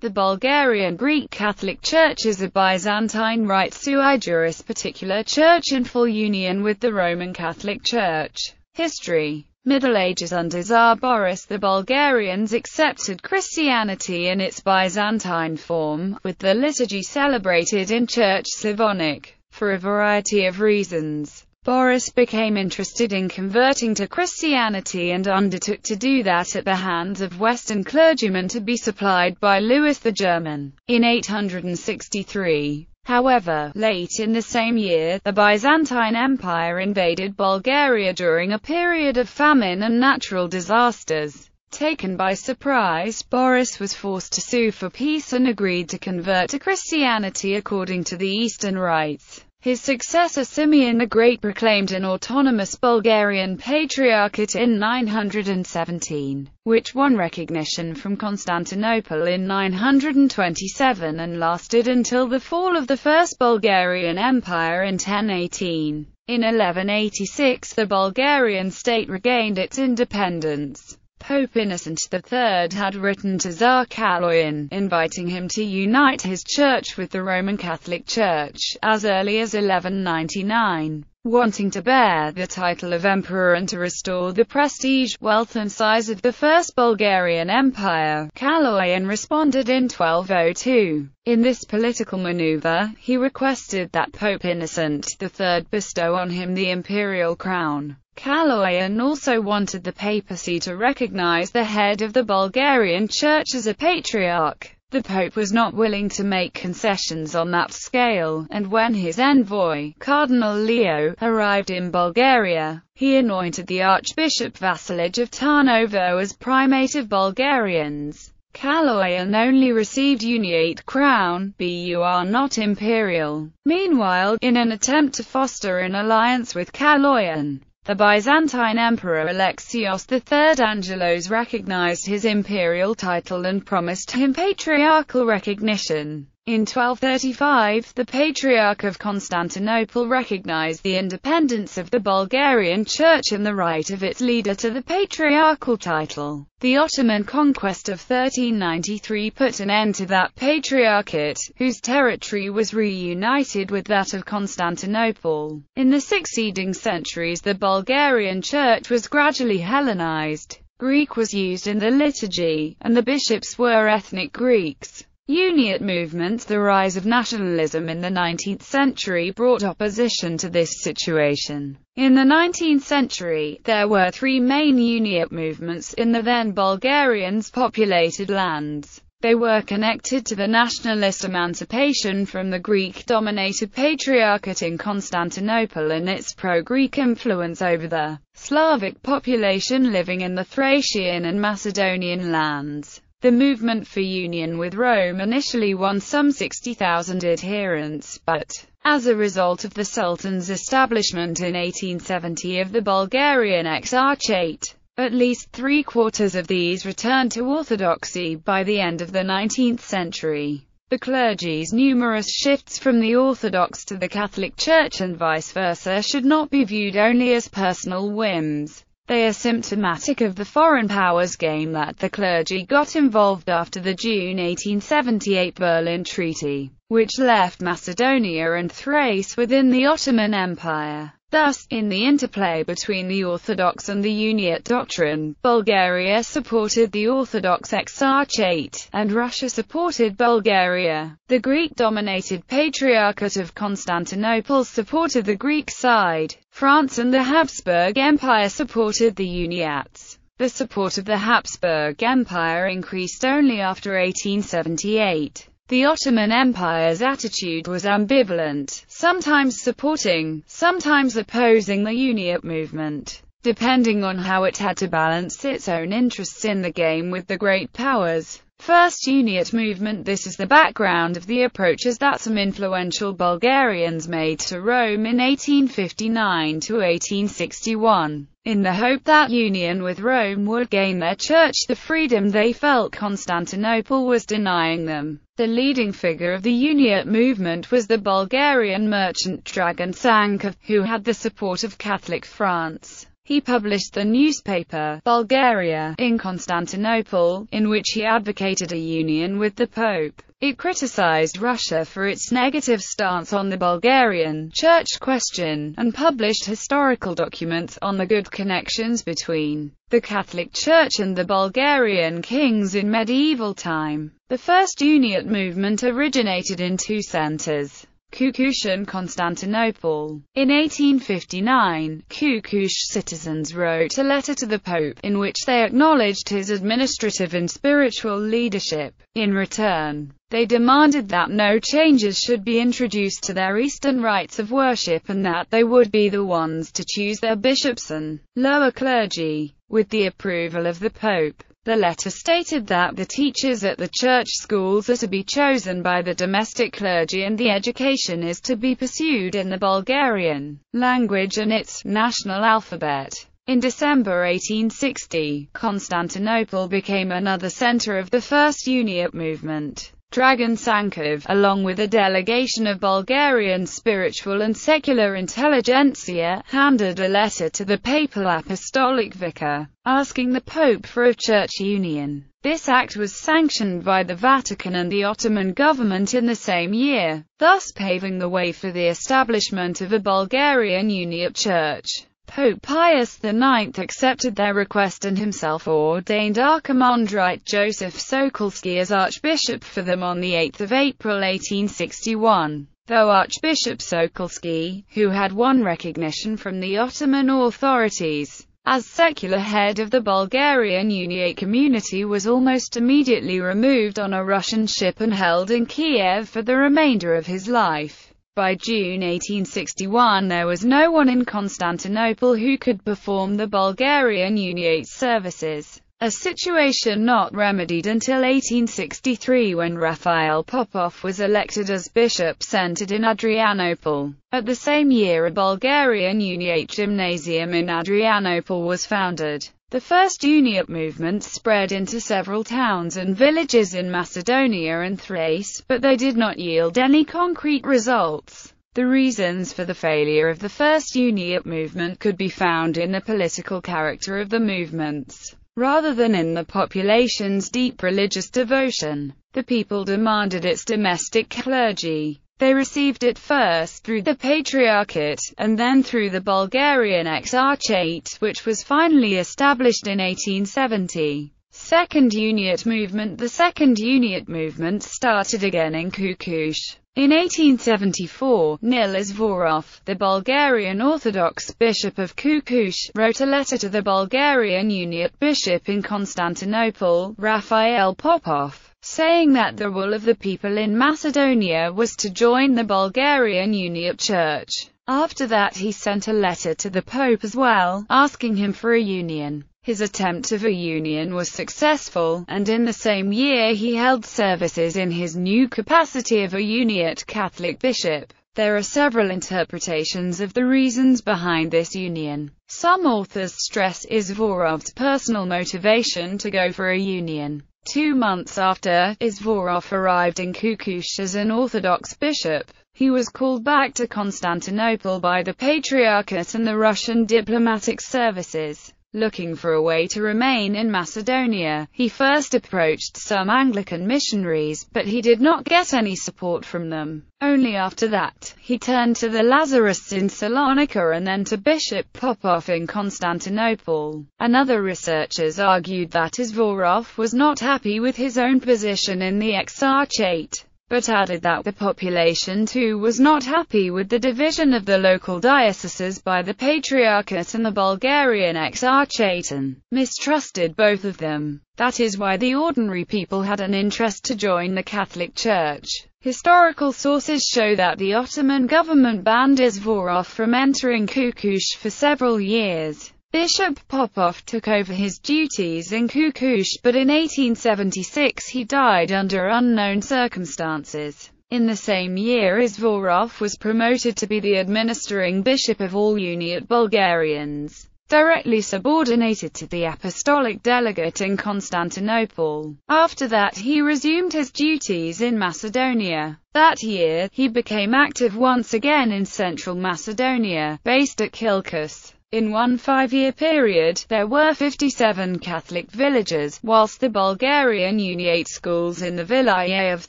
The Bulgarian Greek Catholic Church is a Byzantine Rite sui juris particular church in full union with the Roman Catholic Church. History Middle Ages under Tsar Boris the Bulgarians accepted Christianity in its Byzantine form, with the liturgy celebrated in Church Slavonic, for a variety of reasons. Boris became interested in converting to Christianity and undertook to do that at the hands of Western clergymen to be supplied by Louis the German. In 863, However, late in the same year, the Byzantine Empire invaded Bulgaria during a period of famine and natural disasters. Taken by surprise, Boris was forced to sue for peace and agreed to convert to Christianity according to the Eastern rites. His successor Simeon the Great proclaimed an autonomous Bulgarian Patriarchate in 917, which won recognition from Constantinople in 927 and lasted until the fall of the First Bulgarian Empire in 1018. In 1186 the Bulgarian state regained its independence. Pope Innocent III had written to Tsar Kaloyan, inviting him to unite his church with the Roman Catholic Church, as early as 1199. Wanting to bear the title of emperor and to restore the prestige, wealth and size of the First Bulgarian Empire, Kaloyan responded in 1202. In this political maneuver, he requested that Pope Innocent III bestow on him the imperial crown. Kaloyan also wanted the papacy to recognize the head of the Bulgarian Church as a patriarch. The Pope was not willing to make concessions on that scale, and when his envoy, Cardinal Leo, arrived in Bulgaria, he anointed the Archbishop Vasilij of Tarnovo as primate of Bulgarians. Kaloyan only received uniate crown, bur not imperial. Meanwhile, in an attempt to foster an alliance with Kaloyan, the Byzantine Emperor Alexios III Angelos recognized his imperial title and promised him patriarchal recognition. In 1235, the Patriarch of Constantinople recognized the independence of the Bulgarian Church and the right of its leader to the patriarchal title. The Ottoman conquest of 1393 put an end to that patriarchate, whose territory was reunited with that of Constantinople. In the succeeding centuries the Bulgarian Church was gradually Hellenized. Greek was used in the liturgy, and the bishops were ethnic Greeks. Uniate movements The rise of nationalism in the 19th century brought opposition to this situation. In the 19th century, there were three main Uniate movements in the then Bulgarians' populated lands. They were connected to the nationalist emancipation from the Greek-dominated Patriarchate in Constantinople and its pro-Greek influence over the Slavic population living in the Thracian and Macedonian lands. The movement for union with Rome initially won some 60,000 adherents, but, as a result of the Sultan's establishment in 1870 of the Bulgarian Exarchate, at least three-quarters of these returned to orthodoxy by the end of the 19th century. The clergy's numerous shifts from the Orthodox to the Catholic Church and vice versa should not be viewed only as personal whims. They are symptomatic of the foreign powers game that the clergy got involved after the June 1878 Berlin Treaty, which left Macedonia and Thrace within the Ottoman Empire. Thus, in the interplay between the Orthodox and the Uniate doctrine, Bulgaria supported the Orthodox Exarchate, and Russia supported Bulgaria. The Greek-dominated Patriarchate of Constantinople supported the Greek side. France and the Habsburg Empire supported the Uniates. The support of the Habsburg Empire increased only after 1878. The Ottoman Empire's attitude was ambivalent, sometimes supporting, sometimes opposing the Uniate movement, depending on how it had to balance its own interests in the game with the great powers. First Uniate movement This is the background of the approaches that some influential Bulgarians made to Rome in 1859 to 1861, in the hope that union with Rome would gain their church the freedom they felt Constantinople was denying them. The leading figure of the Uniate movement was the Bulgarian merchant Dragan Tsankov, who had the support of Catholic France. He published the newspaper, Bulgaria, in Constantinople, in which he advocated a union with the Pope. It criticized Russia for its negative stance on the Bulgarian church question, and published historical documents on the good connections between the Catholic Church and the Bulgarian kings in medieval time. The first Uniate movement originated in two centers. Kukush and Constantinople. In 1859, Kukush citizens wrote a letter to the Pope, in which they acknowledged his administrative and spiritual leadership. In return, they demanded that no changes should be introduced to their Eastern rites of worship and that they would be the ones to choose their bishops and lower clergy, with the approval of the Pope. The letter stated that the teachers at the church schools are to be chosen by the domestic clergy and the education is to be pursued in the Bulgarian language and its national alphabet. In December 1860, Constantinople became another center of the first Uniate movement. Dragan Tsankov, along with a delegation of Bulgarian spiritual and secular intelligentsia, handed a letter to the papal apostolic vicar, asking the Pope for a church union. This act was sanctioned by the Vatican and the Ottoman government in the same year, thus paving the way for the establishment of a Bulgarian Uniate church. Pope Pius IX accepted their request and himself ordained Archimandrite Joseph Sokolsky as Archbishop for them on 8 April 1861. Though Archbishop Sokolsky, who had won recognition from the Ottoman authorities, as secular head of the Bulgarian Uniate community was almost immediately removed on a Russian ship and held in Kiev for the remainder of his life. By June 1861 there was no one in Constantinople who could perform the Bulgarian Uniate services, a situation not remedied until 1863 when Raphael Popov was elected as bishop centered in Adrianople. At the same year a Bulgarian Uniate gymnasium in Adrianople was founded. The first Uniate movement spread into several towns and villages in Macedonia and Thrace, but they did not yield any concrete results. The reasons for the failure of the first Uniate movement could be found in the political character of the movements, rather than in the population's deep religious devotion. The people demanded its domestic clergy. They received it first through the Patriarchate, and then through the Bulgarian Exarchate, which was finally established in 1870. Second Uniate movement The Second Uniate movement started again in Kukush. In 1874, Nil Izvorov, the Bulgarian Orthodox Bishop of Kukush, wrote a letter to the Bulgarian Uniate Bishop in Constantinople, Raphael Popov saying that the will of the people in Macedonia was to join the Bulgarian Uniate Church. After that he sent a letter to the Pope as well, asking him for a union. His attempt of a union was successful, and in the same year he held services in his new capacity of a Uniate Catholic bishop. There are several interpretations of the reasons behind this union. Some authors stress Izvorov's personal motivation to go for a union. Two months after Izvorov arrived in Kukush as an Orthodox bishop, he was called back to Constantinople by the Patriarchate and the Russian diplomatic services. Looking for a way to remain in Macedonia, he first approached some Anglican missionaries, but he did not get any support from them. Only after that, he turned to the Lazarists in Salonika and then to Bishop Popov in Constantinople. Another researchers argued that Izvorov was not happy with his own position in the Exarchate but added that the population too was not happy with the division of the local dioceses by the Patriarchate and the Bulgarian Exarchate mistrusted both of them. That is why the ordinary people had an interest to join the Catholic Church. Historical sources show that the Ottoman government banned Izvorov from entering Kukush for several years. Bishop Popov took over his duties in Kukush, but in 1876 he died under unknown circumstances. In the same year Izvorov was promoted to be the administering bishop of all Uniate Bulgarians, directly subordinated to the apostolic delegate in Constantinople. After that he resumed his duties in Macedonia. That year, he became active once again in central Macedonia, based at Kilkis. In one five-year period, there were 57 Catholic villages, whilst the Bulgarian Uniate schools in the Vilayet of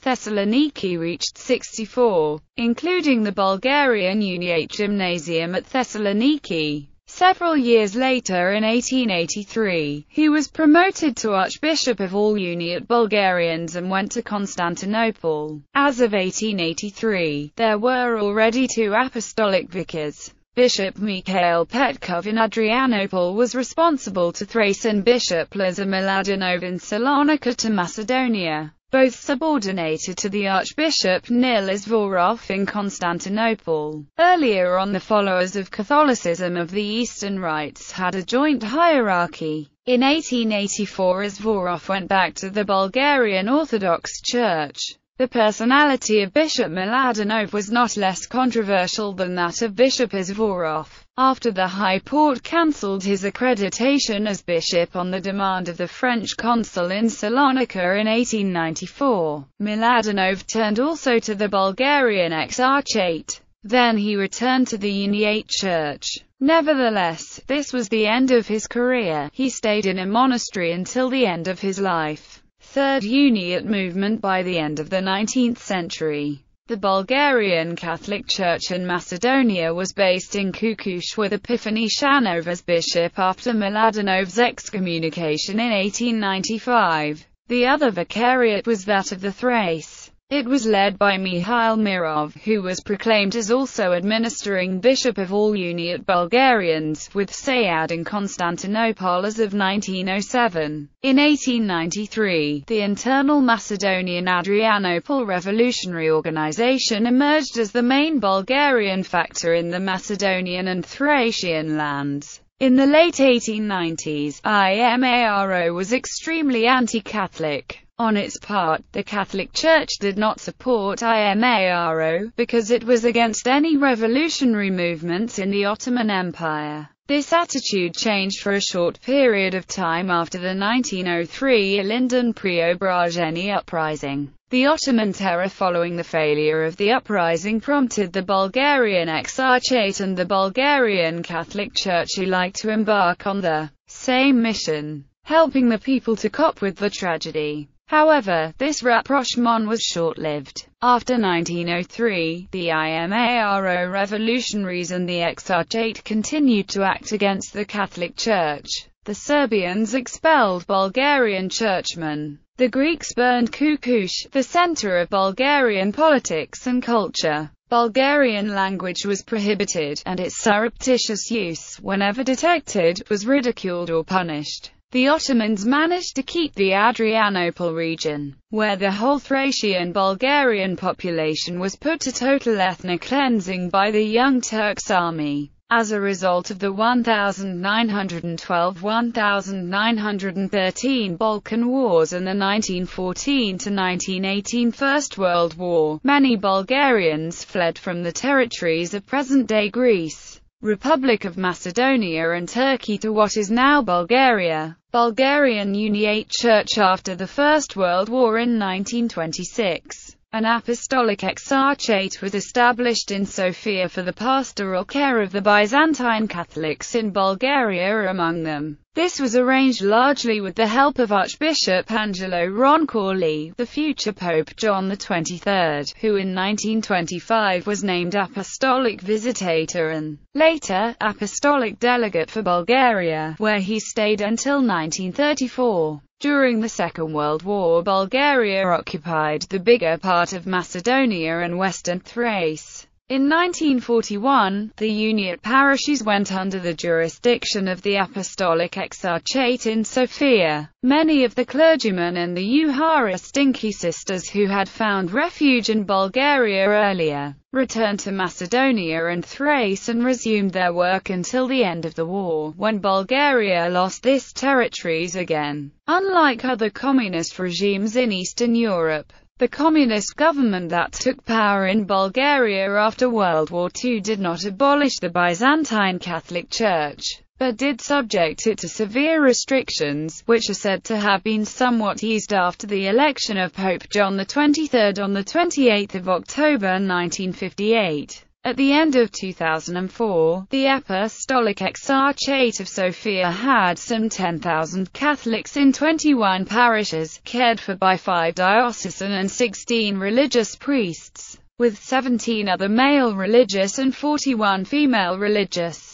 Thessaloniki reached 64, including the Bulgarian Uniate Gymnasium at Thessaloniki. Several years later in 1883, he was promoted to Archbishop of all Uniate Bulgarians and went to Constantinople. As of 1883, there were already two apostolic vicars. Bishop Mikhail Petkov in Adrianople was responsible to Thrace and Bishop Lazar Mladenov in Salonika to Macedonia, both subordinated to the Archbishop Nil Izvorov in Constantinople. Earlier on the followers of Catholicism of the Eastern Rites had a joint hierarchy. In 1884 Izvorov went back to the Bulgarian Orthodox Church. The personality of Bishop Mladenov was not less controversial than that of Bishop Izvorov. After the High Court cancelled his accreditation as bishop on the demand of the French consul in Salonika in 1894, Mladenov turned also to the Bulgarian Exarchate. Then he returned to the Uniate Church. Nevertheless, this was the end of his career. He stayed in a monastery until the end of his life. Third Uniate movement by the end of the 19th century. The Bulgarian Catholic Church in Macedonia was based in Kukush with Epiphany Shanov as bishop after Mladenov's excommunication in 1895. The other vicariate was that of the Thrace. It was led by Mihail Mirov, who was proclaimed as also administering bishop of all Uniate Bulgarians, with Sayad in Constantinople as of 1907. In 1893, the internal Macedonian Adrianople Revolutionary Organization emerged as the main Bulgarian factor in the Macedonian and Thracian lands. In the late 1890s, IMARO was extremely anti-Catholic. On its part, the Catholic Church did not support IMARO, because it was against any revolutionary movements in the Ottoman Empire. This attitude changed for a short period of time after the 1903 Ilinden-Preobrazhenie uprising. The Ottoman terror following the failure of the uprising prompted the Bulgarian Exarchate and the Bulgarian Catholic Church alike to embark on the same mission, helping the people to cope with the tragedy. However, this rapprochement was short-lived. After 1903, the IMARO revolutionaries and the Exarchate continued to act against the Catholic Church. The Serbians expelled Bulgarian churchmen. The Greeks burned Kukush, the center of Bulgarian politics and culture. Bulgarian language was prohibited, and its surreptitious use, whenever detected, was ridiculed or punished. The Ottomans managed to keep the Adrianople region, where the whole Thracian Bulgarian population was put to total ethnic cleansing by the Young Turks army. As a result of the 1912-1913 Balkan Wars and the 1914-1918 First World War, many Bulgarians fled from the territories of present-day Greece. Republic of Macedonia and Turkey to what is now Bulgaria. Bulgarian Uniate Church after the First World War in 1926. An apostolic exarchate was established in Sofia for the pastoral care of the Byzantine Catholics in Bulgaria among them. This was arranged largely with the help of Archbishop Angelo Roncalli, the future Pope John XXIII, who in 1925 was named Apostolic Visitator and, later, Apostolic Delegate for Bulgaria, where he stayed until 1934. During the Second World War Bulgaria occupied the bigger part of Macedonia and western Thrace. In 1941, the Uniate parishes went under the jurisdiction of the Apostolic Exarchate in Sofia. Many of the clergymen and the Eucharistinki sisters who had found refuge in Bulgaria earlier, returned to Macedonia and Thrace and resumed their work until the end of the war, when Bulgaria lost these territories again. Unlike other communist regimes in Eastern Europe, the communist government that took power in Bulgaria after World War II did not abolish the Byzantine Catholic Church, but did subject it to severe restrictions, which are said to have been somewhat eased after the election of Pope John XXIII on 28 October 1958. At the end of 2004, the Apostolic Exarchate of Sofia had some 10,000 Catholics in 21 parishes, cared for by five diocesan and 16 religious priests, with 17 other male religious and 41 female religious.